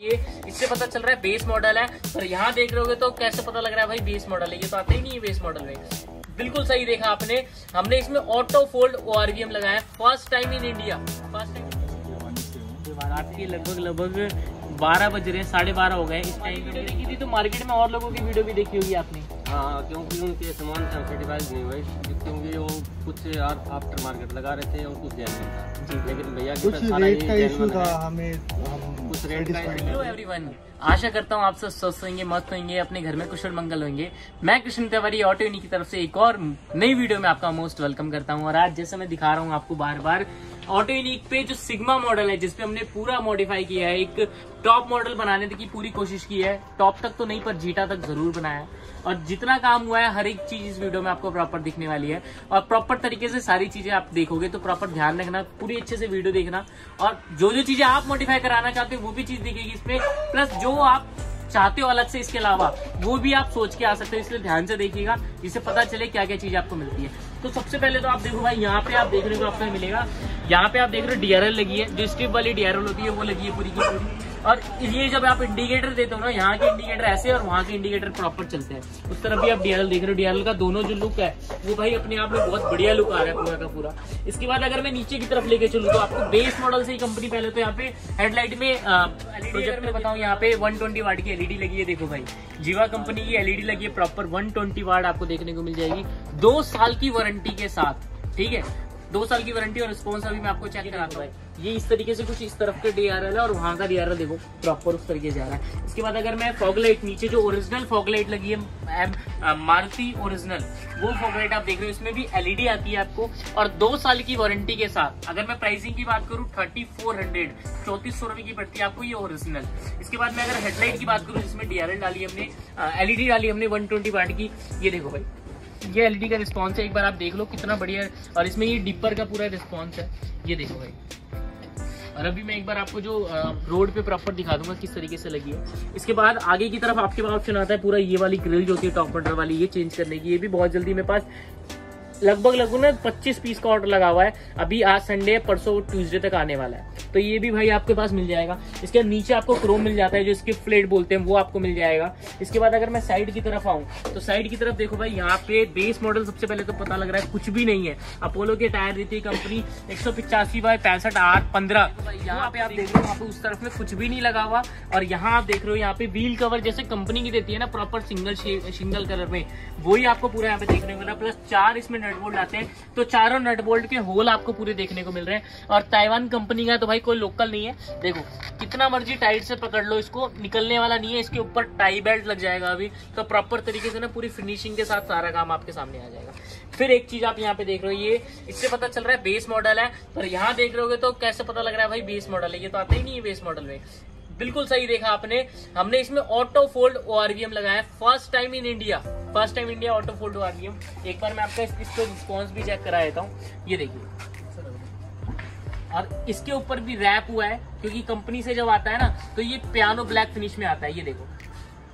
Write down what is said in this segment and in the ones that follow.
ये इससे पता चल रहा है बेस मॉडल है। पर यहाँ देख रहे होगे तो कैसे पता लग रहा है भाई बेस मॉडल है? ये तो आता ही नहीं है बेस मॉडल में। बिल्कुल सही देखा आपने। हमने इसमें ऑटो फोल्ड ओ लगाया first time in India first time रात के लगभग लगभग बारह बज रहे हैं साढ़े बारह हो गए। इस टाइम वीडियो देखी थी तो मार्केट में और लोगों की वीडियो भी देखी होगी आपने। हाँ क्योंकि उनके सामान सर्टिफाइड नहीं हुए क्योंकि वो कुछ आफ्टर मार्केट लगा रहे थे और कुछ था। जी लेकिन भैया के कुछ रेट का इशू था हमें कुछ रेट का हेलो एवरीवन आशा करता हूँ आप सब स्वस्थ होंगे मस्त होंगे अपने घर में कुशल मंगल होंगे। मैं कृष्ण तिवारी ऑटो यूनी की तरफ़ से एक और नई वीडियो में आपका मोस्ट वेलकम करता हूँ। और आज जैसे मैं दिखा रहा हूँ आपको बार बार ऑटो यूनिक पे जो सिग्मा मॉडल है जिसपे हमने पूरा मॉडिफाई किया है एक टॉप मॉडल बनाने की पूरी कोशिश की है। टॉप तक तो नहीं पर जीटा तक ज़रूर बनाया। है और जितना काम हुआ है, हर एक चीज़ इस वीडियो में आपको प्रॉपर दिखने वाली है। और प्रॉपर तरीके से सारी चीज़ें आप देखोगे तो प्रॉपर ध्यान रखना, पूरी अच्छे से वीडियो देखना। और जो जो चीज़ें आप मॉडिफाई कराना चाहते हो, वो भी चीज़ दिखेगी इसमें प्लस जो आप चाहते हो अलग से इसके अलावा, वो भी आप सोच के आ सकते हो, इसलिए ध्यान से देखिएगा, जिससे पता चले क्या क्या चीज़ आपको मिलती है। तो सबसे पहले तो आप देखो भाई, यहाँ पे आप देखने को आपको मिलेगा। यहाँ पे आप देख रहे हो डीआरएल लगी है, जो स्ट्रिप वाली डीआरएल होती है, वो लगी है पूरी की पूरी। और ये जब आप इंडिकेटर देते हो ना यहाँ के इंडिकेटर ऐसे और वहाँ के इंडिकेटर प्रॉपर चलते हैं। उस तरफ़ भी आप डीआरएल देख रहे हो डीआरएल का दोनों जो लुक है वो भाई अपने आप में बहुत बढ़िया लुक आ रहा है पूरा का पूरा। इसके बाद अगर मैं नीचे की तरफ़ लेके चलूँ तो आपको बेस मॉडल से ही कंपनी पहले तो यहाँ पे हेडलाइट में प्रोजेक्ट में बताऊँ यहाँ पे 120 वाट की एलईडी लगी है देखो भाई। जीवा कंपनी की एलईडी लगी है प्रॉपर 120 वाट आपको देखने को मिल जाएगी। दो साल की वारंटी के साथ ठीक है? दो साल की वारंटी और रिस्पॉन्स अभी मैं आपको चेक कराता हूँ। ये इस तरीके से कुछ इस तरफ़ का डीआरएल है और वहाँ का डी डीआरएल देखो प्रॉपर उस तरीके से आ रहा है। इसके बाद अगर मैं फॉगलाइट नीचे जो ओरिजिनल फॉगलाइट लगी है मारुति ओरिजिनल वो फॉगलाइट आप देख रहे हो, इसमें भी एलईडी आती है आपको और दो साल की वारंटी के साथ, अगर मैं प्राइसिंग की बात करूँ, थर्टी फोर हंड्रेड, चौतीस सौ रुपए की पड़ती है आपको ये ओरिजिनल इसके बाद मैं अगर हेडलाइट की बात करूँ, जिसमें डीआरएल डाली हमने एलईडी डाली हमने वन ट्वेंटी वाट की, ये देखो भाई। ये एलईडी का रिस्पॉन्स है, एक बार आप देख लो कितना बढ़िया है और इसमें ये डिपर का पूरा रिस्पॉन्स है। ये देखो भाई। और अभी मैं एक बार आपको जो रोड पे प्रॉपर दिखा दूँगा किस तरीके से लगी है। इसके बाद आगे की तरफ़ आपके पास ऑप्शन आता है पूरा ये वाली ग्रिल जो होती है टॉप वाली, ये चेंज करने की, ये भी बहुत जल्दी मेरे पास लगभग लगभग ना पच्चीस पीस का ऑर्डर लगा हुआ है। अभी आज संडे परसों ट्यूसडे तक आने वाला है। तो ये भी भाई आपके पास मिल जाएगा। इसके नीचे आपको क्रोम मिल जाता है, जो इसके फ्लेट बोलते हैं, वो आपको मिल जाएगा। इसके बाद अगर मैं साइड की तरफ़ आऊँ तो साइड की तरफ़ देखो भाई, यहाँ पे बेस मॉडल सबसे पहले तो पता लग रहा है, कुछ भी नहीं है। अपोलो के टायर देती है कंपनी एक सौ पिचासी बाय पैंसठ आठ पंद्रह। यहाँ पे आप देख रहे हो, यहाँ पे उस तरफ़ में कुछ भी नहीं लगा हुआ। और यहाँ आप देख रहे हो, यहाँ पे व्हील कवर जैसे कंपनी की देती है ना प्रॉपर सिंगल सिंगल कलर में। वही आपको पूरा यहाँ पे देखने को मिला प्लस चार इसमें नट बोल्ट आते हैं। तो चारों नट बोल्ट के होल आपको पूरे देखने को मिल रहे हैं। और ताइवान कंपनी का तो भाई कोई लोकल नहीं है। देखो, कितना मर्ज़ी टाइट से पकड़ लो इसको, निकलने वाला नहीं है। इसके ऊपर टाई बेल्ट लग जाएगा अभी। तो प्रॉपर तरीके से ना पूरी फिनिशिंग के साथ सारा काम आपके सामने आ जाएगा। फिर एक चीज़ आप यहाँ पे देख रहे हो, ये इससे पता चल रहा है बेस मॉडल है। पर यहाँ देख रहे होगे तो कैसे पता लग रहा है भाई बेस मॉडल है? ये तो आता ही नहीं है बेस मॉडल में। बिल्कुल सही देखा आपने। हमने इसमें ऑटो फोल्ड ओ लगाया first time in India. First time India auto fold ओ एक बार मैं आपका इस- इसको रिस्पॉन्स भी चेक करा देता हूँ। ये देखिए। और इसके ऊपर भी रैप हुआ है, क्योंकि कंपनी से जब आता है ना तो ये पियानो ब्लैक फिनिश में आता है। ये देखो।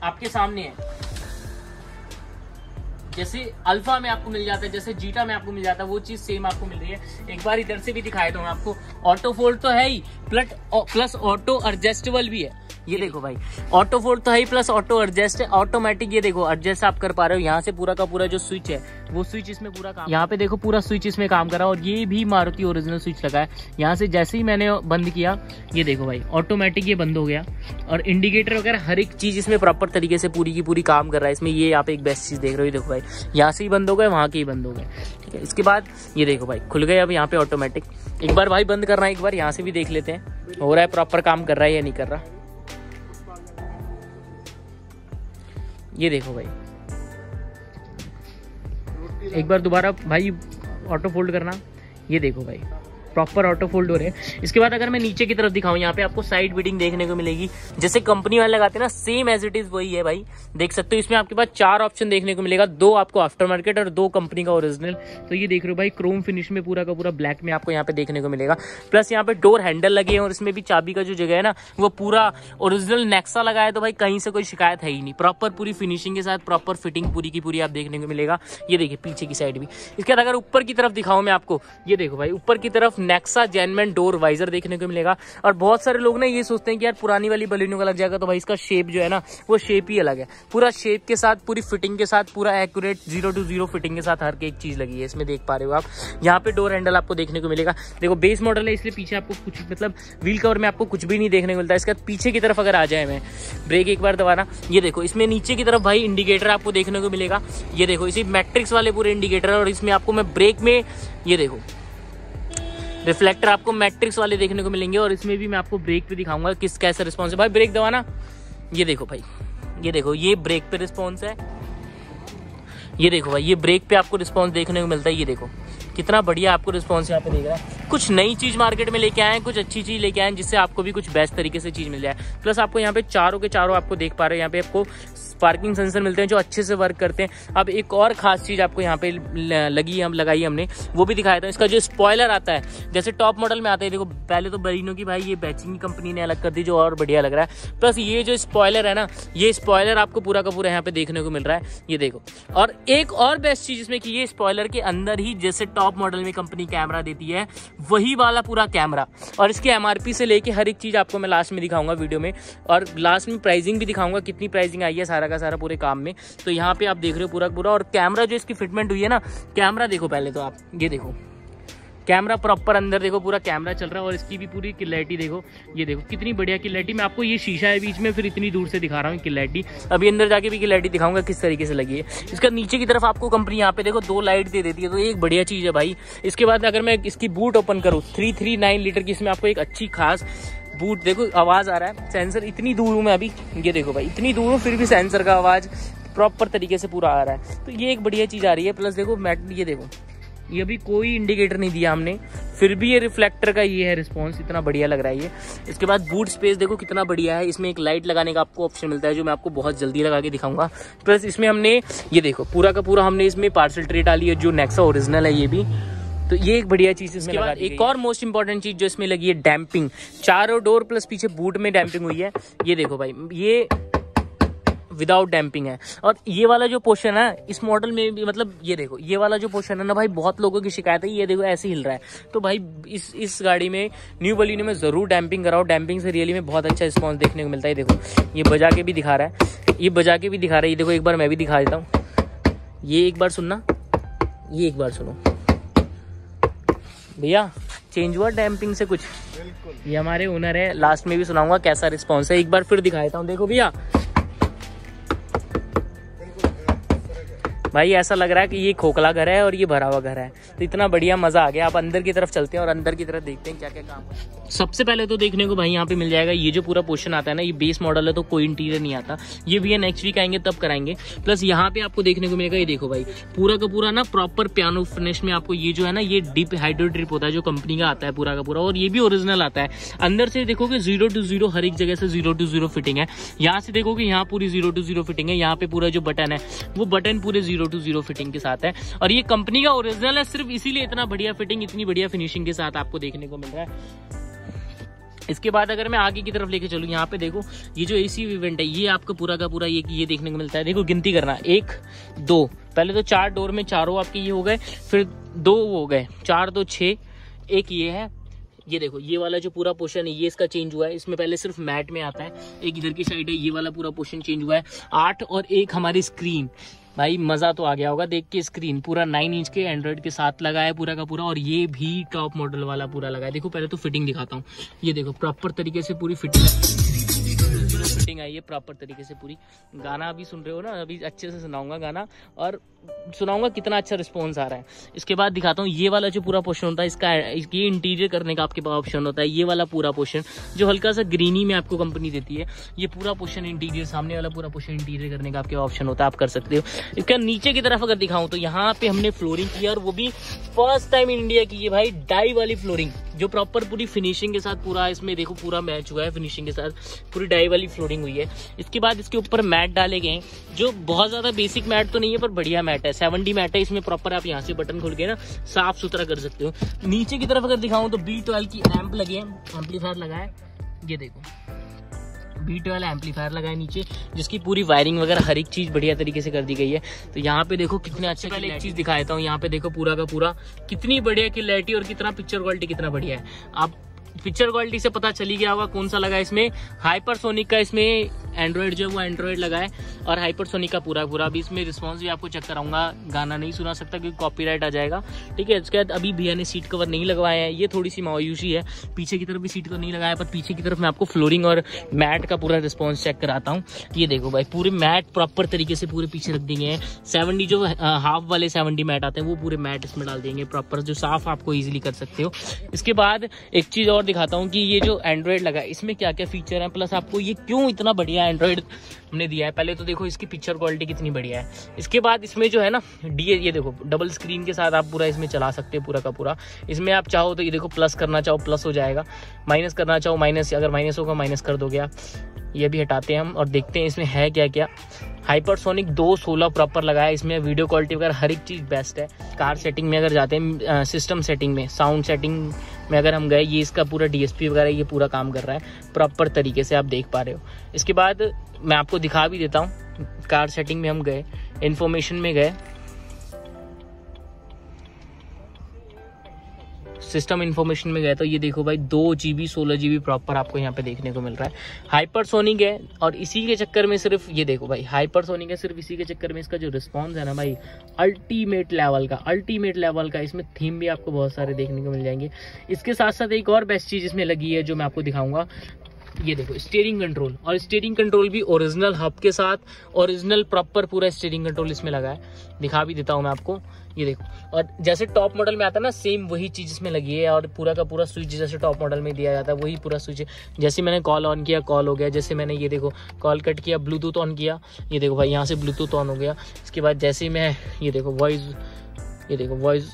आपके सामने है। जैसे अल्फ़ा में आपको मिल जाता है, जैसे जीटा में आपको मिल जाता है, वो चीज़ सेम आपको मिल रही है। एक बार इधर से भी दिखाया था मैं आपको। ऑटो फोल्ड तो है ही प्लट प्लस ऑटो एडजस्टेबल भी है। ये देखो भाई ऑटो फोल्ड तो है ही प्लस ऑटो एडजस्ट ऑटोमेटिक ये देखो एडजस्ट आप कर पा रहे हो, यहाँ से पूरा का पूरा जो स्विच है वो स्विच इसमें पूरा काम यहाँ पे देखो पूरा स्विच इसमें काम कर और ये भी मारुति ओरिजिनल स्विच लगा है। यहाँ से जैसे ही मैंने बंद किया, ये देखो भाई ऑटोमेटिक ये बंद हो गया। और इंडिकेटर वगैरह हर एक चीज़ इसमें प्रॉपर तरीके से पूरी की पूरी काम कर रहा है। इसमें ये यहाँ पे एक बेस्ट चीज़ देख रहे हो देखो भाई, यहाँ से ही बंद हो गए वहाँ के ही बंद हो गए ठीक है, इसके बाद ये देखो भाई, खुल गए अब यहाँ पे ऑटोमेटिक एक बार भाई बंद करना है, एक बार यहाँ से भी देख लेते हैं, हो रहा है प्रॉपर काम कर रहा है या नहीं कर रहा। ये देखो भाई एक बार दोबारा भाई ऑटो फोल्ड करना। ये देखो भाई। प्रॉपर ऑटो फोल्ड हो रहे हैं। इसके बाद अगर मैं नीचे की तरफ़ दिखाऊँ, यहाँ पे आपको साइड बीडिंग देखने को मिलेगी। जैसे कंपनी वाले लगाते हैं ना सेम एज इट इज़ वही है भाई। देख सकते हो, इसमें आपके पास चार ऑप्शन देखने को मिलेगा। दो आपको आफ्टर मार्केट और दो कंपनी का ओरिजिनल तो ये देख रहे हो भाई क्रोम फिनिश में पूरा का पूरा ब्लैक में आपको यहाँ पे देखने को मिलेगा। प्लस यहाँ पे डोर हैंडल लगे हैं और इसमें भी चाबी का जो जगह है ना, वो पूरा ओरिजिनल नेक्सा लगा है तो भाई कहीं से कोई शिकायत है ही नहीं। प्रॉपर पूरी फिनिशिंग के साथ प्रॉपर फिटिंग पूरी की पूरी आप देखने को मिलेगा। ये देखिए, पीछे की साइड भी। इसके बाद अगर ऊपर की तरफ़ दिखाऊँ मैं आपको, ये देखो भाई, ऊपर की तरफ़ नेक्सा जैनमेंट डोर वाइजर देखने को मिलेगा। और बहुत सारे लोग ना ये सोचते हैं कि यार पुरानी वाली बलूनों का लग जाएगा तो भाई इसका शेप जो है ना, वो शेप ही अलग है। पूरा शेप के साथ, पूरी फिटिंग के साथ, पूरा accurate zero to zero fitting के साथ हर एक चीज़ लगी है, इसमें देख पा रहे हो आप। यहाँ पे डोर हैंडल आपको देखने को मिलेगा। देखो बेस मॉडल है, इसलिए पीछे आपको कुछ मतलब व्हील कवर में आपको कुछ भी नहीं देखने को मिलता। इसका पीछे की तरफ़ अगर आ जाए मैं ब्रेक एक बार दबाना। ये देखो, इसमें नीचे की तरफ़ भाई इंडिकेटर आपको देखने को मिलेगा। ये देखो, इसी मैट्रिक्स वाले पूरे इंडिकेटर और इसमें आपको मैं ब्रेक में, ये देखो रिफ्लेक्टर आपको मैट्रिक्स वाले देखने को मिलेंगे और इसमें भी मैं आपको ब्रेक पे दिखाऊँगा किस कैसा रिस्पॉन्स है। भाई ब्रेक दबाना। ये देखो भाई। ये देखो, ये ब्रेक पे रिस्पॉन्स है। ये देखो भाई, ये ब्रेक पे आपको रिस्पॉन्स देखने को मिलता है। ये देखो। कितना बढ़िया आपको रिस्पॉन्स यहाँ पे देख रहा है। कुछ नई चीज़ मार्केट में लेके आए हैं, कुछ अच्छी चीज़ लेके आए जिससे आपको भी कुछ बेस्ट तरीके से चीज़ मिल जाए। प्लस आपको यहाँ पे चारों के चारों आपको देख पा रहे हैं। यहाँ पे आपको पार्किंग सेंसर मिलते हैं जो अच्छे से वर्क करते हैं। अब एक और खास चीज़ आपको यहाँ पे लगी हम, लगाई हमने, वो भी दिखाया था। इसका जो स्पॉयलर आता है, जैसे टॉप मॉडल में आता है, देखो, पहले तो बरीनो की भाई ये बैचिंग कंपनी ने अलग कर दी, जो और बढ़िया लग रहा है। प्लस ये जो स्पॉयलर है ना, ये स्पॉयलर आपको पूरा का पूरा यहाँ पे देखने को मिल रहा है। ये देखो। और एक और बेस्ट चीज़ इसमें की ये स्पॉयलर के अंदर ही जैसे टॉप मॉडल में कंपनी कैमरा देती है, वही वाला पूरा कैमरा और इसके एमआरपी से लेके हर एक चीज़ आपको मैं लास्ट में दिखाऊँगा वीडियो में। और लास्ट में प्राइसिंग भी दिखाऊँगा, कितनी प्राइसिंग आई है सारा का सारा पूरे काम में। तो यहाँ पे आप देख रहे हो पूरा पूरा। और कैमरा जो इसकी फिटमेंट हुई है ना कैमरा देखो पहले तो आप, ये देखो। कैमरा प्रॉपर अंदर देखो, पूरा कैमरा चल रहा है और इसकी भी पूरी क्लैरिटी देखो। ये देखो, कितनी बढ़िया क्लैरिटी। मैं आपको ये शीशा है बीच में, फिर इतनी दूर से दिखा रहा हूँ क्लैरिटी। अभी अंदर जाके भी क्लैरिटी दिखाऊँगा किस तरीके से लगी है। इसका नीचे की तरफ़ आपको कंपनी यहाँ पे देखो, दो लाइट दे देती है तो एक बढ़िया चीज़ है भाई। इसके बाद अगर मैं इसकी बूट ओपन करूँ थ्री थ्री नाइन लीटर की, इसमें आपको एक अच्छी खास बूट, देखो, आवाज़ आ रहा है। सेंसर इतनी दूर हूँ मैं अभी, ये देखो भाई, इतनी दूर हूँ, फिर भी सेंसर का आवाज़ प्रॉपर तरीके से पूरा आ रहा है। तो ये एक बढ़िया चीज़ आ रही है, प्लस देखो, मैट, ये देखो। ये अभी कोई इंडिकेटर नहीं दिया हमने। फिर भी ये रिफ्लेक्टर का ये है रिस्पॉन्स इतना बढ़िया लग रहा है ये। इसके बाद बूट स्पेस देखो कितना बढ़िया है। इसमें एक लाइट लगाने का आपको ऑप्शन मिलता है जो मैं आपको बहुत जल्दी लगा के दिखाऊँगा। प्लस इसमें हमने ये देखो पूरा का पूरा हमने इसमें पार्सल ट्रे डाली है जो नेक्सा ओरिजिनल है ये भी। तो ये एक बढ़िया चीज़ इसमें लगा एक और मोस्ट इंपॉर्टेंट चीज़ जो इसमें लगी है डैम्पिंग चारों डोर प्लस पीछे बूट में डैम्पिंग हुई है। ये देखो भाई ये विदाउट डैम्पिंग है। और ये वाला जो पोर्शन है, इस मॉडल में भी मतलब ये देखो, ये वाला जो पोर्शन है ना भाई, बहुत लोगों की शिकायत है, ये देखो ऐसे हिल रहा है। तो भाई, इस इस गाड़ी में न्यू बलिनो में ज़रूर डैम्पिंग कराओ डैम्पिंग से रियली में बहुत अच्छा रिस्पॉन्स देखने को मिलता है। देखो, ये बजा के भी दिखा रहा है। ये बजा के भी दिखा रहा है। ये देखो, एक बार मैं भी दिखा देता हूँ। ये एक बार सुनना। ये एक बार सुनो। भैया चेंज हुआ डैम्पिंग से कुछ? ये हमारे ओनर है। लास्ट में भी सुनाऊँगा कैसा रिस्पॉन्स है। एक बार फिर दिखा देता हूँ। देखो भैया भाई, ऐसा लग रहा है कि ये खोखला घर है और ये भरा हुआ घर है। तो इतना बढ़िया मज़ा आ गया। आप अंदर की तरफ़ चलते हैं और अंदर की तरफ़ देखते हैं क्या क्या काम है। सबसे पहले तो देखने को भाई यहाँ पे मिल जाएगा, ये जो पूरा पोर्शन आता है ना, ये बेस मॉडल है तो कोई इंटीरियर नहीं आता। ये भी है नेक्स्ट वीक आएँगे, तब कराएँगे। प्लस यहाँ पे आपको देखने को मिलेगा, ये देखो भाई, पूरा का पूरा ना प्रॉपर पियानो फिनिश में आपको ये जो है ना, ये डिप हाइड्रो ड्रिप होता है, जो कंपनी का आता है पूरा का पूरा, और ये भी ओरिजिनल आता है। अंदर से देखोगे ज़ीरो टू ज़ीरो हर एक जगह से ज़ीरो टू ज़ीरो फिटिंग है। यहाँ से देखोगे यहाँ पूरी ज़ीरो टू ज़ीरो फिटिंग है, यहाँ पे पूरा जो बटन है, वो बटन पूरे ज़ीरो टू ज़ीरो फिटिंग के साथ है। और ये कंपनी का ओरिजिनल है, सिर्फ़ इसीलिए इतना बढ़िया फिटिंग इतनी बढ़िया फिनिशिंग के साथ आपको देखने को मिल रहा है। इसके बाद अगर मैं आगे की तरफ़ लेके चलूँ, यहाँ पे देखो, ये जो एसी इवेंट है, ये आपको पूरा का पूरा ये ये देखने को मिलता है। देखो, गिनती करना। एक, दो। पहले तो चार डोर में चारों आपके ये हो गए, फिर दो हो गए। चार, दो छः एक ये है। ये देखो, ये वाला जो पूरा पोर्शन है, ये इसका चेंज हुआ है। इसमें पहले सिर्फ़ मैट में आता है। एक इधर की साइड है, ये वाला पूरा पोर्शन चेंज हुआ है। आठ और एक हमारी स्क्रीन भाई, मज़ा तो आ गया होगा। देख के स्क्रीन पूरा नाइन इंच के एंड्रॉइड के साथ लगा है पूरा का पूरा, और ये भी टॉप मॉडल वाला पूरा लगा है। देखो, पहले तो फिटिंग दिखाता हूँ। ये देखो प्रॉपर तरीके से पूरी फिटिंग फिटिंग आई है प्रॉपर तरीके से पूरी। गाना अभी सुन रहे हो ना, अभी अच्छे से सुनाऊँगा गाना और सुनाऊँगा कितना अच्छा रिस्पॉन्स आ रहा है। इसके बाद दिखाता हूँ, ये वाला जो पूरा पोर्शन होता है, इसका ये इंटीरियर करने का आपके पास ऑप्शन होता है, ये वाला पूरा पोर्शन जो हल्का सा ग्रीनी में आपको कंपनी देती है, ये पूरा पोर्शन इंटीरियर सामने वाला पूरा पोर्शन इंटीरियर करने का आपके ऑप्शन होता है, आप कर सकते हो। इसका नीचे की तरफ़ अगर दिखाऊँ तो यहाँ पे हमने फ्लोरिंग किया और वो भी फ़र्स्ट टाइम इंडिया की है भाई डाई वाली फ्लोरिंग जो प्रॉपर पूरी फिनिशिंग के साथ पूरा इसमें देखो, पूरा मैच हुआ है फिनिशिंग के साथ, पूरी डाई वाली फ्लोरिंग हुई है। इसके बाद इसके ऊपर मैट डाले गए जो बहुत ज़्यादा बेसिक मैट तो नहीं है पर बढ़िया मैट है। सेवन मैट है इसमें प्रॉपर आप यहाँ से बटन खोल के ना साफ़ सुथरा कर सकते हो। नीचे की तरफ़ अगर दिखाऊँ तो बी की एम्प लगे हैं एम्पलीफायर लगा है ये देखो बीट वाला एम्पलीफायर लगा है नीचे जिसकी पूरी वायरिंग वगैरह हर एक चीज़ बढ़िया तरीके से कर दी गई है। तो यहाँ पे देखो कितने अच्छे पहले एक चीज़ दिखाता हूँ यहाँ पे देखो पूरा का पूरा कितनी बढ़िया क्लैरिटी और कितना पिक्चर क्वालिटी कितना बढ़िया है। आप पिक्चर क्वालिटी से पता चली गया होगा कौन सा लगा इसमें। हाइपरसोनिक का इसमें एंड्रॉइड जो है, वो एंड्रॉइड लगा है और हाइपरसोनिक का पूरा पूरा। अभी इसमें रिस्पॉन्स भी आपको चेक कराऊँगा। गाना नहीं सुना सकता क्योंकि कॉपीराइट आ जाएगा। ठीक है, इसके बाद अभी भैया ने सीट कवर नहीं लगवाया है। ये थोड़ी सी मायूसी है। पीछे की तरफ़ भी सीट कवर नहीं लगाया, पर पीछे की तरफ़ मैं आपको फ्लोरिंग और मैट का पूरा रिस्पॉन्स चेक कराता हूँ। ये देखो भाई, पूरे मैट प्रॉपर तरीके से पूरे पीछे रख देंगे। सेवेंटी जो हाफ़ वाले सेवेंटी मैट आते हैं, वो पूरे मैट इसमें डाल देंगे प्रॉपर जो साफ़ आपको ईजिली कर सकते हो। इसके बाद एक चीज़ और दिखाता हूँ कि ये जो एंड्रॉइड लगा, इसमें क्या क्या फीचर है? प्लस आपको ये क्यों इतना बढ़िया एंड्रॉइड हमने दिया है। पहले तो देखो इसकी पिक्चर क्वालिटी कितनी बढ़िया है। इसके बाद इसमें जो है ना डी ये देखो डबल स्क्रीन के साथ आप पूरा इसमें चला सकते हो पूरा का पूरा। इसमें आप चाहो तो ये देखो प्लस करना चाहो प्लस हो जाएगा। माइनस करना चाहो माइनस अगर माइनस होगा माइनस कर दोगे आप। ये भी हटाते हैं हम और देखते हैं इसमें है क्या क्या। हाइपरसोनिक दो सोलह प्रॉपर लगाया, इसमें वीडियो क्वालिटी वगैरह हर एक चीज़ बेस्ट है। कार सेटिंग में अगर जाते हैं सिस्टम सेटिंग में साउंड सेटिंग में अगर हम गए, ये इसका पूरा डीएसपी वगैरह, ये पूरा काम कर रहा है प्रॉपर तरीके से आप देख पा रहे हो। इसके बाद मैं आपको दिखा भी देता हूँ, कार सेटिंग में हम गए इन्फॉर्मेशन में गए सिस्टम इन्फॉर्मेशन में गए तो ये देखो भाई, दो जी बी सोलह जी बी प्रॉपर आपको यहाँ पे देखने को मिल रहा है। हाइपरसोनिक है और इसी के चक्कर में सिर्फ़ ये देखो भाई हाइपर सोनिक है सिर्फ़ इसी के चक्कर में इसका जो रिस्पॉन्स है ना भाई अल्टीमेट लेवल का अल्टीमेट लेवल का, इसमें थीम भी आपको बहुत सारे देखने को मिल जाएँगे। इसके साथ साथ एक और बेस्ट चीज़ इसमें लगी है जो मैं आपको दिखाऊँगा। ये देखो स्टेयरिंग कंट्रोल और स्टेयरिंग कंट्रोल भी ओरिजिनल हब के साथ ओरिजिनल प्रॉपर पूरा स्टेयरिंग कंट्रोल इसमें लगा है। दिखा भी देता हूँ मैं आपको, ये देखो। और जैसे टॉप मॉडल में आता है ना सेम वही चीज़ इसमें लगी है और पूरा का पूरा स्विच जैसे टॉप मॉडल में दिया जाता है, वही पूरा स्विच जैसे मैंने कॉल ऑन किया कॉल हो गया। जैसे मैंने ये देखो कॉल कट किया ब्लूटूथ ऑन किया। ये देखो भाई, यहाँ से ब्लूटूथ ऑन हो गया। इसके बाद जैसे मैं, ये देखो वॉइस ये देखो वॉइस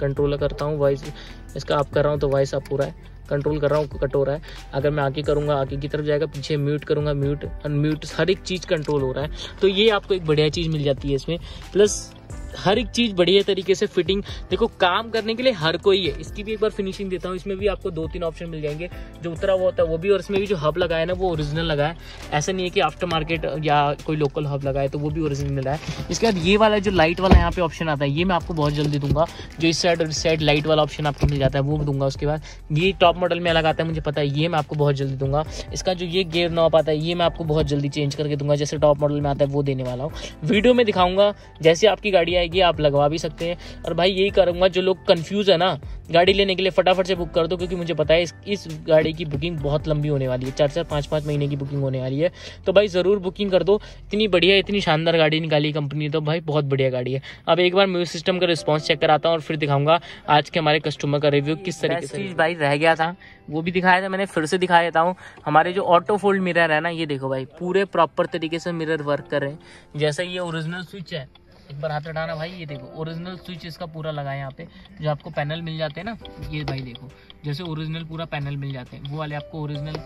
कंट्रोल करता हूँ वॉइस इसका आप कर रहा हूँ तो वॉइस आप पूरा है। कंट्रोल कर रहा हूँ कट हो रहा है। अगर मैं आगे करूँगा, आगे की तरफ़ जाएगा, पीछे म्यूट करूँगा म्यूट अनम्यूट हर एक चीज़ कंट्रोल हो रहा है। तो ये आपको एक बढ़िया चीज़ मिल जाती है इसमें। प्लस हर एक चीज़ बढ़िया तरीके से फिटिंग देखो, काम करने के लिए हर कोई है। इसकी भी एक बार फिनिशिंग देता हूँ, इसमें भी आपको दो तीन ऑप्शन मिल जाएँगे। जो उतरा हुआ होता है, वो भी, और इसमें भी जो हब लगाया ना, वो ओरिजिनल लगा है। ऐसा नहीं है कि आफ्टर मार्केट या कोई लोकल हब लगाए तो वो भी ओरिजिनल मिला है। इसके बाद ये वाला जो लाइट वाला यहाँ पे ऑप्शन आता है, ये मैं आपको बहुत जल्दी दूँगा। जो इस साइड और इस साइड लाइट वाला ऑप्शन आपको मिल जाता है, वो दूँगा उसके बाद। ये टॉप मॉडल में अलग आता है, मुझे पता है, ये मैं आपको बहुत जल्दी दूँगा। इसका जो ये गेयर नॉप आता है, ये मैं आपको बहुत जल्दी चेंज करके दूँगा, जैसे टॉप मॉडल में आता है, वो देने वाला हूँ। वीडियो में दिखाऊँगा, जैसे आपकी गाड़ी आएगी आप लगवा भी सकते हैं। और भाई यही करूँगा जो लोग कन्फ्यूज़ है ना गाड़ी लेने के लिए फटाफट से बुक कर दो क्योंकि मुझे पता है इस, इस गाड़ी की बुकिंग बहुत लंबी होने वाली है। चार चार पाँच पाँच महीने की बुकिंग होने वाली है। तो भाई ज़रूर बुकिंग कर दो। इतनी बढ़िया इतनी शानदार गाड़ी निकाली कंपनी तो भाई बहुत बढ़िया गाड़ी है। अब एक बार म्यूज़िक सिस्टम का रिस्पॉन्स चेक कराता हूँ और फिर दिखाऊँगा आज के हमारे कस्टमर का रिव्यू किस तरीके से भाई रह गया था। वो भी दिखाया था मैंने फिर से दिखा देता हूँ। हमारे जो ऑटो फोल्ड मिरर है ना ये देखो भाई पूरे प्रॉपर तरीके से मिरर वर्क कर रहे हैं। जैसा ये ओरिजिनल स्विच है एक बार हाथ हटाना भाई, ये देखो ओरिजिनल स्विच इसका पूरा लगा है यहाँ पे। जो आपको पैनल मिल जाते हैं ना, ये भाई देखो, जैसे ओरिजिनल पूरा पैनल मिल जाते हैं। वो वाले आपको ओरिजिनल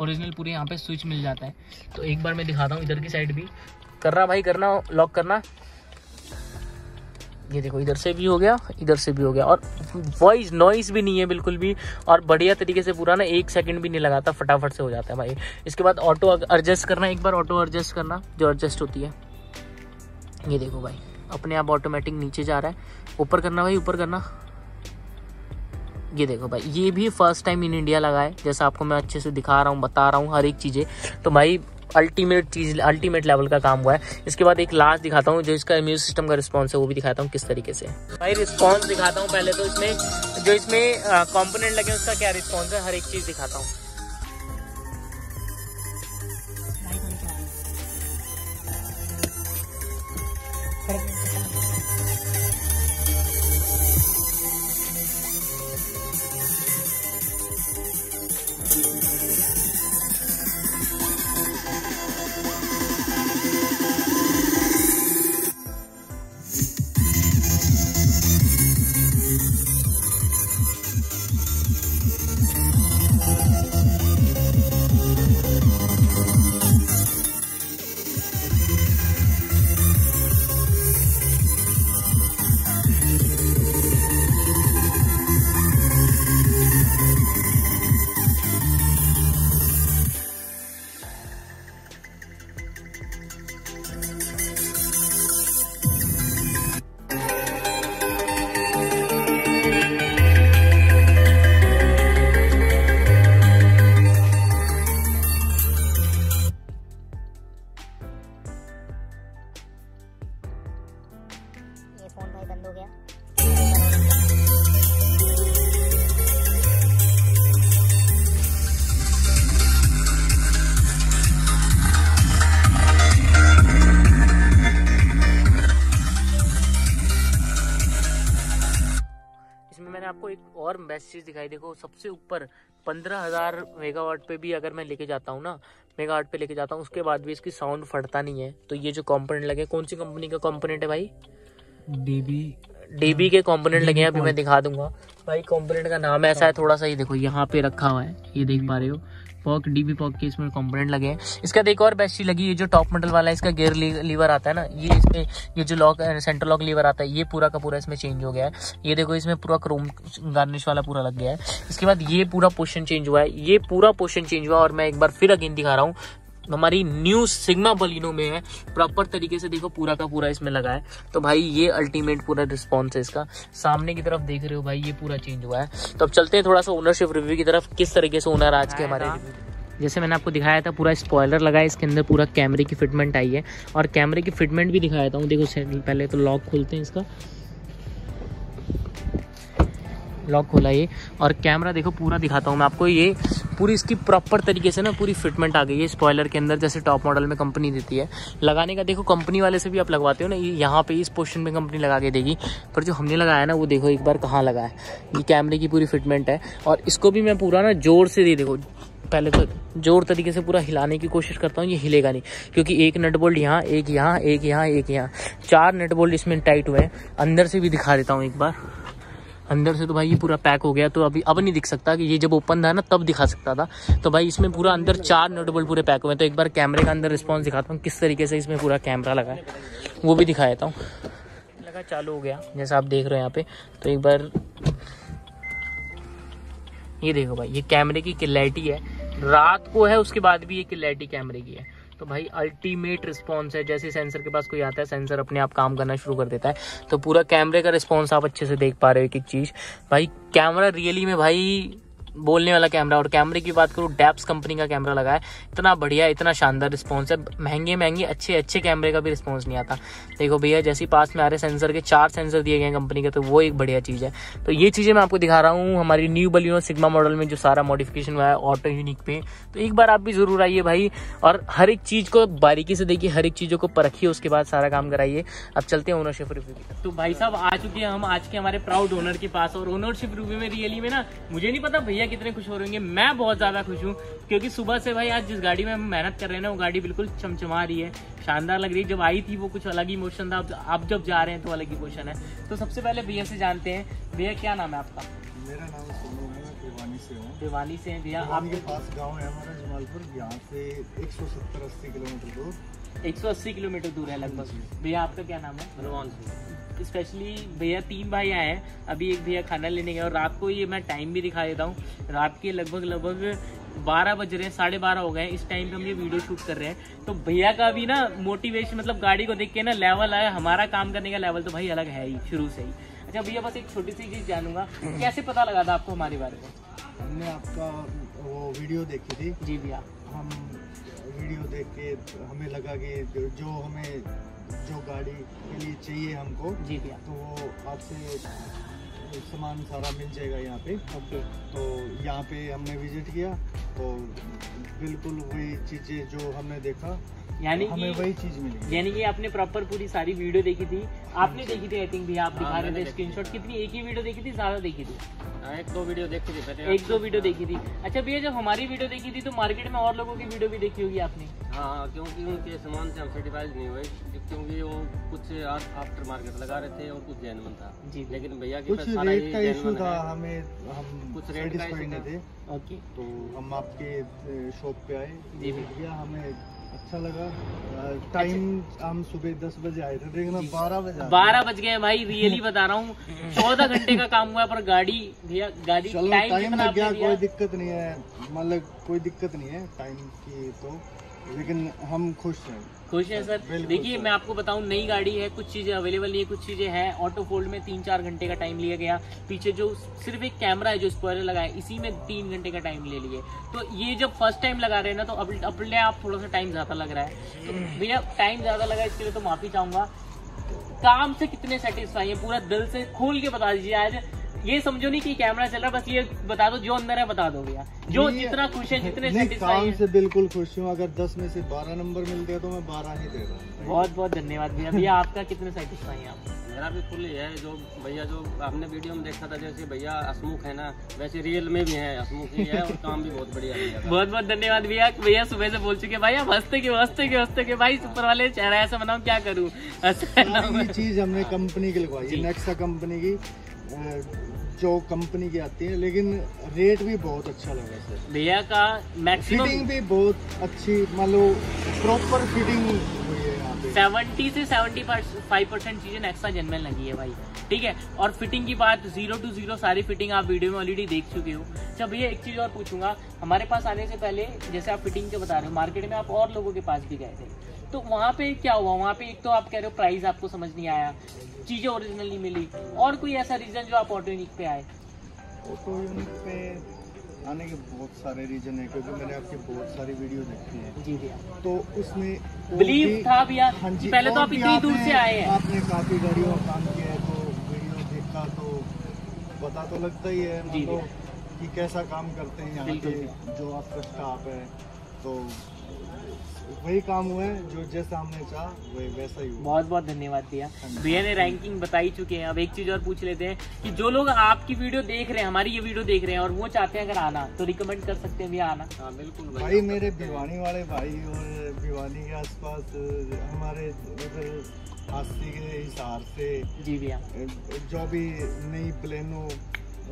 ओरिजिनल पूरे यहाँ पे स्विच मिल जाता है। तो एक बार मैं दिखाता हूँ इधर की साइड भी। करना भाई, करना लॉक करना। ये देखो, इधर से भी हो गया, इधर से भी हो गया। और वॉइस नॉइस भी नहीं है बिल्कुल भी। और बढ़िया तरीके से पूरा ना, एक सेकंड भी नहीं लगाता, फटाफट से हो जाता है भाई। इसके बाद ऑटो एडजस्ट करना, एक बार ऑटो एडजस्ट करना, जो एडजस्ट होती है। ये देखो भाई। अपने आप ऑटोमेटिक नीचे जा रहा है। ऊपर करना भाई, ऊपर करना। ये देखो भाई, ये भी फ़र्स्ट टाइम इन इंडिया लगा है। जैसा आपको मैं अच्छे से दिखा रहा हूँ, बता रहा हूँ हर एक चीज़ें। तो भाई अल्टीमेट चीज़ अल्टीमेट लेवल का काम हुआ है। इसके बाद एक लास्ट दिखाता हूँ, जो इसका इम्यून सिस्टम का रिस्पॉन्स है, वो भी दिखाता हूँ किस तरीके से। भाई रिस्पॉन्स दिखाता हूँ पहले तो इसमें। जो इसमें कॉम्पोनेंट लगे उसका क्या रिस्पॉन्स है, हर एक चीज़ दिखाता हूँ। बेस्ट चीज़ दिखाई। देखो सबसे ऊपर पंद्रह हज़ार मेगावाट पे भी अगर मैं लेके जाता हूँ ना मेगावाट पे लेके जाता हूँ उसके बाद भी इसकी साउंड फटता नहीं है। तो ये जो कंपोनेंट लगे कौन सी कंपनी का कंपोनेंट है भाई? डीबी डीबी के कंपोनेंट लगे हैं अभी मैं दिखा दूँगा। भाई कंपोनेंट का नाम ऐसा है। थोड़ा सा ये देखो यहाँ पे रखा हुआ है ये देख पा रहे हो। पॉक डीबी पॉक के इसमें कंपोनेंट लगे हैं। इसका एक और बेस्ट चीज़ लगी, ये जो टॉप मॉडल वाला है, इसका गेयर लीवर आता है ना, ये इसमें, ये जो लॉक सेंटर लॉक लीवर आता है, ये पूरा का पूरा इसमें चेंज हो गया है। ये देखो, इसमें पूरा क्रोम गार्निश वाला पूरा लग गया है। इसके बाद ये पूरा पोर्शन चेंज हुआ है, ये पूरा पोर्शन चेंज हुआ और मैं एक बार फिर अगेन दिखा रहा हूँ। हमारी न्यू सिग्मा बलिनो में है। प्रॉपर तरीके से देखो पूरा का पूरा इसमें लगा है। तो भाई ये अल्टीमेट पूरा रिस्पॉन्स है इसका। सामने की तरफ़ देख रहे हो भाई ये पूरा चेंज हुआ है। तो अब चलते हैं थोड़ा सा ओनरशिप रिव्यू की तरफ़ किस तरीके से ओनर आज के हमारे जैसे मैंने आपको दिखाया था पूरा स्पॉयलर लगा है इसके अंदर पूरा कैमरे की फिटमेंट आई है। और कैमरे की फिटमेंट भी दिखाया था हूँ। देखो पहले तो लॉक खोलते हैं इसका। लॉक खोला ये। और कैमरा देखो, पूरा दिखाता हूँ मैं आपको। ये पूरी इसकी प्रॉपर तरीके से ना पूरी फिटमेंट आ गई है स्पॉयलर के अंदर, जैसे टॉप मॉडल में कंपनी देती है। लगाने का देखो कंपनी वाले से भी आप लगवाते हो ना, ये यहाँ पे इस पोर्शन में कंपनी लगा के देगी। पर जो हमने लगाया ना, वो देखो एक बार कहाँ लगा है। ये कैमरे की पूरी फिटमेंट है। और इसको भी मैं पूरा ना ज़ोर से दे देखो, पहले तो ज़ोर तरीके से पूरा हिलाने की कोशिश करता हूँ, ये हिलेगा नहीं। क्योंकि एक नट बोल्ट यहाँ, एक यहाँ एक यहाँ एक यहाँ। चार नट बोल्ट इसमें टाइट हुए हैं। अंदर से भी दिखा देता हूँ एक बार। अंदर से तो भाई ये पूरा पैक हो गया तो अभी अब नहीं दिख सकता कि ये जब ओपन था ना, तब दिखा सकता था। तो भाई इसमें पूरा अंदर चार नोटेबल पूरे पैक हुए तो एक बार कैमरे का अंदर रिस्पॉन्स दिखाता हूँ, किस तरीके से इसमें पूरा कैमरा लगा है। वो भी दिखा देता हूँ। लगा चालू हो गया, जैसा आप देख रहे हो यहाँ पे। तो एक बार ये देखो भाई, ये कैमरे की क्लैरिटी है। रात को है, उसके बाद भी ये क्लैरिटी कैमरे की है। तो भाई अल्टीमेट रिस्पॉन्स है। जैसे सेंसर के पास कोई आता है सेंसर अपने आप काम करना शुरू कर देता है। तो पूरा कैमरे का रिस्पॉन्स आप अच्छे से देख पा रहे हो एक चीज़। भाई कैमरा रियली में भाई बोलने वाला कैमरा और कैमरे की बात करूँ डैप्स कंपनी का कैमरा लगा है। इतना बढ़िया, इतना शानदार रिस्पॉन्स है। महँगे महँगे, अच्छे अच्छे कैमरे का भी रिस्पॉन्स नहीं आता। देखो भैया, जैसे पास में आ रहे सेंसर के, चार सेंसर दिए गए कंपनी के तो वो एक बढ़िया चीज़ है। तो ये चीज़ें मैं आपको दिखा रहा हूँ, हमारी न्यू बलियो सिग्मा मॉडल में जो सारा मॉडिफिकेशन हुआ है ऑटो यूनिक पे। तो एक बार आप भी ज़रूर आइए भाई, और हर एक चीज़ को बारीकी से देखिए, हर एक चीज़ों को परखिए, उसके बाद सारा काम कराइए। अब चलते हैं ओनरशिप रिव्यू की तो भाई साहब, आ चुके हैं हम आज के हमारे प्राउड ओनर के पास, और ओनरशिप रिव्यू में रियली में ना, मुझे नहीं पता भैया कितने खुश हो रहे मैं बहुत ज़्यादा खुश हूँ क्योंकि सुबह से भाई आज जिस गाड़ी में हम मेहनत कर रहे हैं ना वो गाड़ी बिल्कुल चमचमा रही है शानदार लग रही है। जब आई थी वो कुछ अलग ही मोशन था अब जब जा रहे हैं तो अलग ही मोशन है। तो सबसे पहले भैया से जानते हैं भैया क्या नाम है आपका? मेरा नाम सोनू है भिवानी से हूँ। भिवानी से हैं भैया आपके पास गाँव है हमारा जमालपुर यहाँ से 170 80 किलोमीटर दूर। 180 किलोमीटर दूर है लगभग। भैया आपका क्या नाम है? सिंह। स्पेशली भैया तीन भाई आए हैं अभी एक भैया खाना लेने गए और रात को ये मैं टाइम भी दिखा देता हूँ। रात के लगभग लगभग बारह बज रहे हैं साढ़े बारह हो गए इस टाइम पे हम ये वीडियो शूट कर रहे हैं। तो भैया का भी ना मोटिवेशन मतलब गाड़ी को देख के ना लेवल आया हमारा काम करने का लेवल तो भाई अलग है ही शुरू से ही। अच्छा भैया बस एक छोटी सी चीज़ जानूँगा। कैसे पता लगा था आपको हमारे बारे में? हमने आपका वो वीडियो देखी थी। जी भैया। हम वीडियो देख के हमें लगा कि जो हमें जो गाड़ी के लिए चाहिए हमको जी भैया। तो वो आपसे सामान सारा मिल जाएगा यहाँ पे। ओके। तो यहाँ पे हमने विज़िट किया तो बिल्कुल वही चीज़ें जो हमने देखा यानी हमें वही चीज़ मिली। यानी कि आपने प्रॉपर पूरी सारी वीडियो देखी थी। आपने देखी थी आई थिंक भैया आप दिखा रहे थे स्क्रीनशॉट कितनी एक ही वीडियो देखी थी ज़्यादा देखी थी? हाँ, एक दो वीडियो देखी थी पहले एक दो वीडियो देखी थी। अच्छा भैया जब हमारी वीडियो देखी थी तो मार्केट में और लोगों की वीडियो भी देखी होगी आपने? हाँ, हाँ क्योंकि उनके सामान से हम सेटिस्फाइड नहीं हुए क्योंकि वो कुछ आफ्टर मार्केट लगा रहे थे और कुछ जैनवन था। जी लेकिन भैया की कुछ रेट का इशू था हमें हम कुछ रेट का इशू थे। ओके तो हम आपके शॉप पे आए जी भैया हमें अच्छा लगा। टाइम। हम सुबह दस बजे आए थे देखना बारह बजे बारह बज गए भाई रियली बता रहा हूँ। चौदह घंटे का काम हुआ पर गाड़ी भैया गाड़ी टाइम लग गया कोई दिक्कत नहीं है। मतलब कोई दिक्कत नहीं है टाइम की तो। लेकिन हम खुश हैं। खुश हैं सर। देखिए मैं आपको बताऊँ नई गाड़ी है कुछ चीज़ें अवेलेबल नहीं है कुछ चीज़ें हैं। ऑटो फोल्ड में तीन चार घंटे का टाइम लिया गया। पीछे जो सिर्फ़ एक कैमरा है जो स्पॉयलर लगा है इसी में तीन घंटे का टाइम ले लिए। तो ये जब फ़र्स्ट टाइम लगा रहे हैं ना तो अपने आप थोड़ा सा टाइम ज़्यादा लग रहा है। तो भैया टाइम ज़्यादा लगा इसके लिए तो माफ़ी चाहूँगा। काम से कितने सेटिस्फाई है पूरा दिल से खोल के बता दीजिए आज। ये समझो नहीं कि कैमरा चल रहा बस ये बता दो जो अंदर है बता दो भैया। जो जितना खुश है जितने काम से बिल्कुल खुश हूँ। अगर दस में से बारह नंबर मिल गया तो मैं बारह ही दे रहा हूँ। बहुत बहुत धन्यवाद भैया। भैया आपका कितने सेटिस्फाई है आप? मेरा भी फुल है जो भैया जो आपने वीडियो में देखा था जैसे भैया हसमुख है ना वैसे रियल में भी है हसमुख ही है और काम भी बहुत बढ़िया है बहुत बहुत धन्यवाद भैया। भैया सुबह से बोल चुके भाई आप हँसते के हँसते के हँसते के भाई ऊपर वाले चेहरा ऐसा बनाओ क्या करूँ? चीज़ हमने कंपनी की लगवाई नेक्सा कंपनी की जो कंपनी की आती है लेकिन रेट भी बहुत अच्छा लगा सर। भैया का मैक्सिमम फिटिंग भी बहुत अच्छी मान लो प्रॉपर फिटिंग हुई है सेवेंटी से सेवेंटी फाइव परसेंट चीज़ें नेक्सा जेनवन लगी है भाई। ठीक है? और फिटिंग की बात ज़ीरो टू ज़ीरो सारी फिटिंग आप वीडियो में ऑलरेडी देख चुके हो। अच्छा भैया एक चीज़ और पूछूँगा। हमारे पास आने से पहले जैसे आप फिटिंग के बता रहे हो मार्केट में आप और लोगों के पास भी गए थे। तो वहाँ पे क्या हुआ? वहाँ पे एक तो आप कह रहे हो प्राइस आपको समझ नहीं आया। चीज़ें ओरिजिनल मिली। और कोई ऐसा रीजन जो आप ऑटो यूनिक पे आए? ऑटो यूनिक पे आने के बहुत सारे रीजन है क्योंकि मैंने आपकी बहुत सारी वीडियो देखी है। जी भैया तो उसमें बिलीव था भैया हाँ जी पहले तो आप इतनी दूर से आए हैं। आपने काफ़ी गाड़ियों का काम किया है तो वीडियो देखा तो पता तो लगता ही है मतलब कि कैसा काम करते हैं यहाँ के जो। आपका स्टाफ है। तो वही काम हुआ है जो जैसा हमने चाहा वही वैसा ही हुआ। बहुत बहुत धन्यवाद भैया। भैया ने रैंकिंग बताई चुके हैं। अब एक चीज़ और पूछ लेते हैं कि जो लोग आपकी वीडियो देख रहे हैं हमारी ये वीडियो देख रहे हैं और वो चाहते हैं अगर आना तो रिकमेंड कर सकते हैं भैया आना। हाँ बिल्कुल भाई, भाई मेरे भिवानी वाले भाई और भिवानी के आसपास हमारे उधर हास्ती के हिसाब से जी भैया। जो भी नई प्लेनो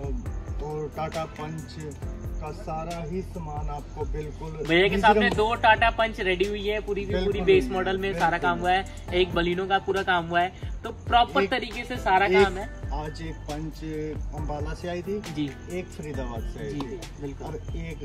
और टाटा पंच का सारा ही सामान आपको बिल्कुल भैया के सामने दो टाटा पंच रेडी हुई है पूरी की पूरी बेस मॉडल में सारा काम हुआ है एक बलिनो का पूरा काम हुआ है तो प्रॉपर तरीके से सारा काम है। आज एक पंच अम्बाला से आई थी जी। एक फरीदाबाद से आई थी। बिल्कुल। और एक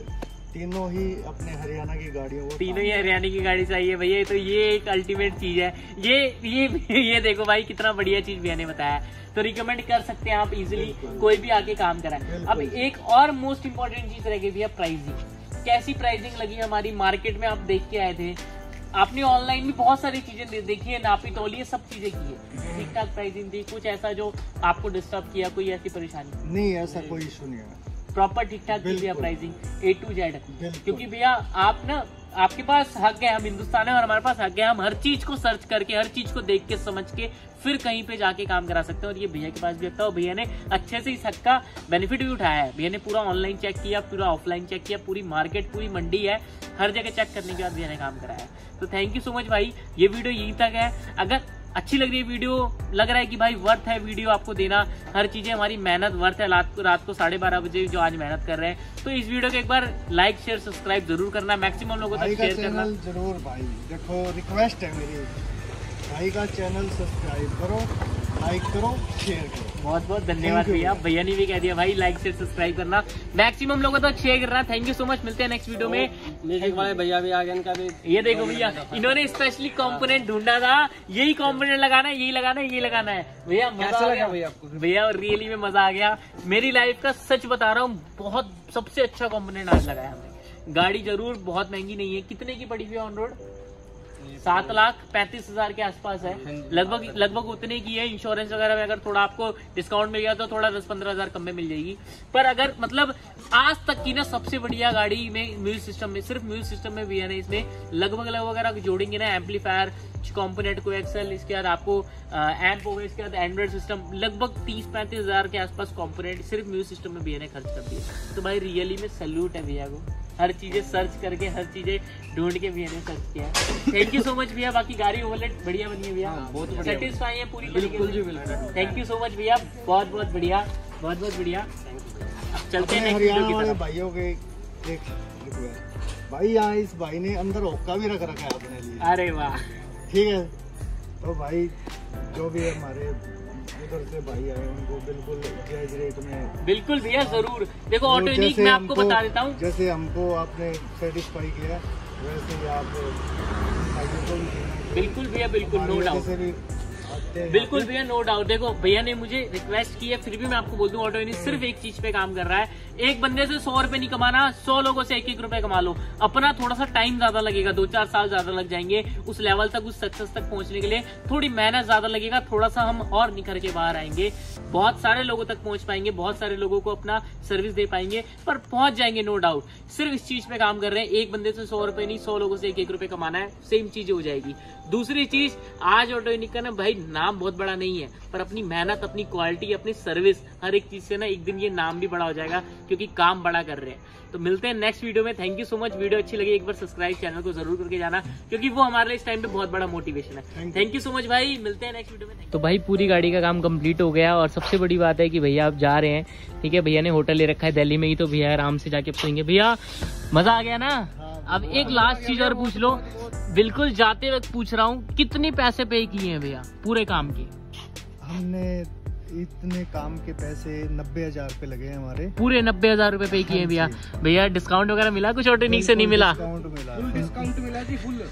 तीनों ही अपने हरियाणा की गाड़ियों को तीनों ही हरियाणा की गाड़ी चाहिए भैया तो ये एक अल्टीमेट चीज़ है। ये ये ये देखो भाई कितना बढ़िया चीज़ भैया ने बताया। तो रिकमेंड कर सकते हैं आप इजिली कोई भी आके काम कराए। अब एक और मोस्ट इम्पोर्टेंट चीज़ रहेगी भैया प्राइसिंग कैसी प्राइसिंग लगी हमारी? मार्केट में आप देख के आए थे। आपने ऑनलाइन भी बहुत सारी चीज़ें देखी है नापी तोली सब चीज़ें की है। ठीक ठाक प्राइसिंग थी कुछ ऐसा जो आपको डिस्टर्ब किया कोई ऐसी परेशानी? नहीं ऐसा कोई इशू नहीं है। प्रॉपर ठीक ठाक भैया प्राइसिंग ए टू जेड क्योंकि भैया आप ना आपके पास हक है हम हिंदुस्तान है और हमारे पास हक है हम हर चीज़ को सर्च करके हर चीज़ को देख के समझ के फिर कहीं पे जाके काम करा सकते हैं। और ये भैया के पास भी लगता है भैया ने अच्छे से इस हक का बेनिफिट भी उठाया है। भैया ने पूरा ऑनलाइन चेक किया पूरा ऑफलाइन चेक किया पूरी मार्केट पूरी मंडी है हर जगह चेक करने के बाद भैया ने काम कराया तो थैंक यू सो मच भाई ये वीडियो यहीं तक है। अगर अच्छी लग रही है वीडियो लग रहा है कि भाई वर्थ है वीडियो आपको देना। हर चीज़ें हमारी मेहनत वर्थ है रात को रात को साढ़े बारह बजे जो आज मेहनत कर रहे हैं। तो इस वीडियो को एक बार लाइक शेयर सब्सक्राइब ज़रूर करना। मैक्सिमम लोगों तक शेयर करना। ज़रूर भाई। देखो रिक्वेस्ट है मेरी। भाई का चैनल सब्सक्राइब करो लाइक करो शेयर करो। बहुत बहुत धन्यवाद भैया। भैया ने भी कह दिया भाई लाइक शेयर सब्सक्राइब करना। मैक्सिमम लोगों तक शेयर करना। थैंक यू सो मच मिलते हैं नेक्स्ट वीडियो में। म्यूज़िक वाले भैया भी आ गए इनका भी ये देखो भैया इन्होंने स्पेशली कंपोनेंट ढूंढा था। यही कंपोनेंट लगाना है यही लगाना है यही लगाना है। भैया मज़ा आ गया। भैया भैया रियली में मज़ा आ गया। मेरी लाइफ का सच बता रहा हूँ बहुत सबसे अच्छा कॉम्पोनेंट आज लगाया हमने। गाड़ी ज़रूर बहुत महँगी नहीं है। कितने की पड़ी हुई ऑन रोड सात लाख पैंतीस हज़ार के आसपास है। हाँ लगभग लगभग उतने की है। इंश्योरेंस वगैरह में अगर थोड़ा आपको डिस्काउंट मिल गया तो थोड़ा दस पंद्रह हज़ार कम में मिल जाएगी। पर अगर मतलब आज तक की ना सबसे बढ़िया गाड़ी में म्यूज़िक सिस्टम में सिर्फ़ म्यूज़िक सिस्टम में भी है ना इसमें लगभग लगभग अगर आप जोड़ेंगे ना एम्पलीफायर कॉम्पोनेट को एक्सल इसके बाद आपको एम्प हो गया इसके बाद एंड्रॉइड सिस्टम लगभग तीस पैंतीस हज़ार के आसपास कॉम्पोनेट सिर्फ़ म्यूज़िक सिस्टम में भी खर्च कर दिया। तो भाई रियली में सल्यूट है भैया को। हर चीज़ें सर्च करके हर चीज़ें ढूंढ के भैया ने सर्च किया थैंक यू सो मच भैया बाकी गाड़ी ओवरलेट बढ़िया बनी है भैया। हाँ, बहुत सेटिस्फाई है। पूरी बिल्कुल जी बिल्कुल। थैंक यू सो मच भैया बहुत बहुत बढ़िया बहुत बहुत बढ़िया। अब चलते हैं भाइयों के एक भाई। यहाँ इस भाई ने अंदर ओक्का भी रख रखा है अपने लिए। अरे वाह। ठीक है? तो भाई जो भी है हमारे उधर से भाई आए उनको बिल्कुल जायज़ रेट में बिल्कुल भैया ज़रूर। देखो ऑटो यूनिक मैं आपको बता देता हूँ। जैसे हमको आपने सेटिस्फाई किया वैसे ही आप बिल्कुल भैया बिल्कुल नो डाउट बिल्कुल भैया नो डाउट देखो भैया ने मुझे रिक्वेस्ट की है फिर भी मैं आपको बोल दूँ ऑटो यूनिट सिर्फ़ एक चीज़ पे काम कर रहा है। एक बंदे से सौ रुपए नहीं कमाना सौ लोगों से एक एक रुपए कमा लो। अपना थोड़ा सा टाइम ज़्यादा लगेगा दो चार साल ज़्यादा लग जाएँगे उस लेवल तक उस सक्सेस तक पहुँचने के लिए। थोड़ी मेहनत ज़्यादा लगेगा थोड़ा सा हम और निखर के बाहर आएँगे। बहुत सारे लोगों तक पहुँच पाएँगे बहुत सारे लोगों को अपना सर्विस दे पाएँगे पर पहुँच जाएँगे नो डाउट सिर्फ़ इस चीज़ पे काम कर रहे हैं एक बंदे से सौ रुपए नहीं सौ लोगों से एक एक रुपए कमाना है सेम चीज़ हो जाएगी। दूसरी चीज़ आज ऑटो यूनिक का ना भाई नाम बहुत बड़ा नहीं है पर अपनी मेहनत अपनी क्वालिटी अपनी सर्विस हर एक चीज़ से ना एक दिन ये नाम भी बड़ा हो जाएगा क्योंकि काम बड़ा कर रहे हैं। तो मिलते हैं नेक्स्ट वीडियो में। Thank you so much video अच्छी लगी एक बार सब्सक्राइब चैनल को ज़रूर करके जाना क्योंकि वो हमारे लिए इस टाइम पे बहुत बड़ा मोटिवेशन है। थैंक यू सो मच भाई। मिलते हैं नेक्स्ट वीडियो में। तो भाई पूरी गाड़ी का काम कंप्लीट हो गया और सबसे बड़ी बात है कि भैया आप जा रहे हैं। ठीक है भैया ने होटल ले रखा है दिल्ली में ही तो भैया आराम से जाके सोएँगे। भैया मज़ा आ गया ना? अब एक लास्ट चीज़ और पूछ लो। बिल्कुल जाते वक्त पूछ रहा हूँ कितने पैसे पे किए हैं भैया पूरे काम के? हमने इतने काम के पैसे नब्बे हज़ार रूपए लगे हैं हमारे। पूरे नब्बे हज़ार रूपए पे किए भैया। भैया डिस्काउंट वगैरह मिला कुछ ऑटोनिक से? नहीं मिला। डिस्काउंट मिला। डिस्काउंट मिला जी फुल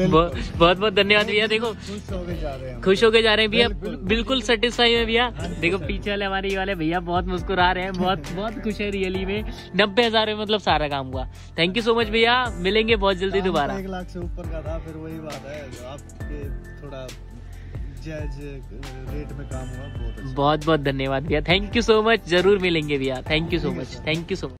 बहुत बहुत धन्यवाद भैया देखो। खुश होके जा रहे हैं हैं भैया बिल्कुल। सेटिस्फाई है भैया देखो पीछे वाले हमारे ये वाले भैया बहुत मुस्कुरा रहे हैं बहुत बहुत खुश है रियली में। नब्बे हज़ार में मतलब सारा काम हुआ। थैंक यू सो मच भैया मिलेंगे बहुत जल्दी तो दोबारा। एक लाख से ऊपर का था फिर वही बात है आपके थोड़ा जायज़ रेट में काम हुआ बहुत अच्छा। बहुत बहुत धन्यवाद भैया थैंक यू सो मच ज़रूर मिलेंगे भैया। Thank you so much thank you so much